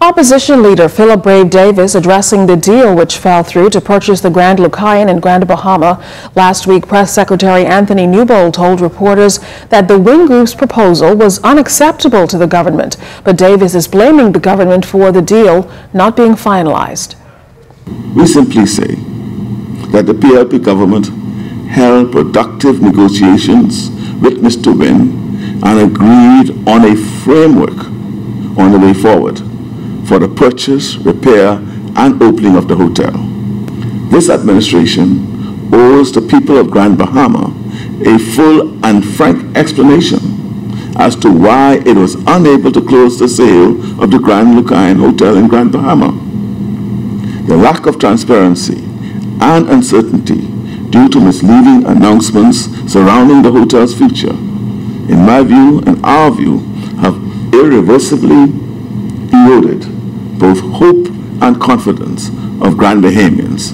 Opposition leader Philip Brave Davis addressing the deal which fell through to purchase the Grand Lucayan in Grand Bahama. Last week, Press Secretary Anthony Newbold told reporters that the Whynn Group's proposal was unacceptable to the government, but Davis is blaming the government for the deal not being finalized. We simply say that the PLP government held productive negotiations with Mr. Wynne and agreed on a framework on the way forward for the purchase, repair, and opening of the hotel. This administration owes the people of Grand Bahama a full and frank explanation as to why it was unable to close the sale of the Grand Lucayan Hotel in Grand Bahama. The lack of transparency and uncertainty due to misleading announcements surrounding the hotel's future, in my view and our view, have irreversibly eroded both hope and confidence of Grand Bahamians